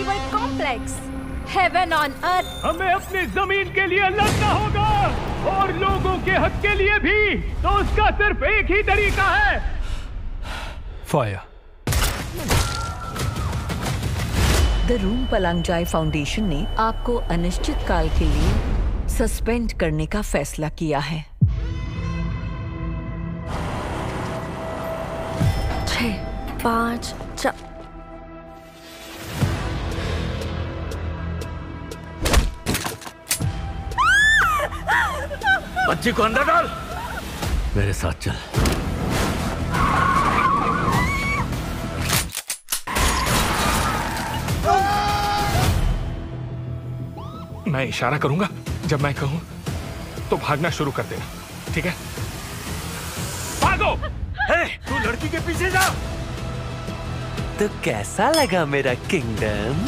Bollywood complex heaven on earth हमें अपनी ज़मीन के लिए लड़ना होगा और लोगों के हक के लिए भी। तो उसका सिर्फ़ एक ही तरीका है। फायर द रूम पलांगजाई फाउंडेशन ने आपको अनिश्चित काल के लिए सस्पेंड करने का फैसला किया है। छः पाँच बच्ची को अंदर डाल। मेरे साथ चल। मैं इशारा करूँगा जब मैं कहूँ तो भागना शुरू कर देना ठीक है? भागो! हे, तू लड़की के पीछे जा। तो कैसा लगा मेरा किंगडम?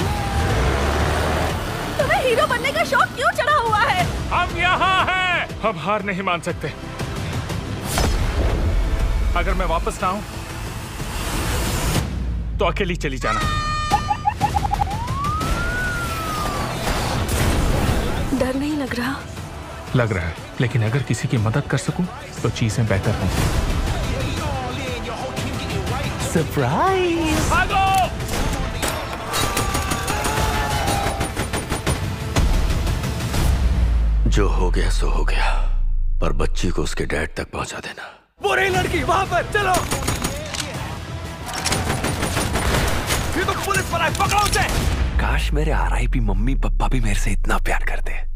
तुम्हें हीरो बनने का शौक क्यों चढ़ा हुआ है? हम यहाँ हैं हम हार नहीं मान सकते। अगर मैं वापस ना आऊँ तो अकेली चली जाना। डर नहीं लग रहा? लग रहा है लेकिन अगर किसी की मदद कर सकूँ तो चीज़ें बेहतर होंगी सरप्राइज़ जो हो गया सो हो गया। पर बच्ची को उसके डैड तक पहुँचा देना। वो रही लड़की वहाँ पर चलो। ये तो पुलिस पर आए पकड़ो उसे। काश मेरे आरआईपी मम्मी पापा भी मेरे से इतना प्यार करते।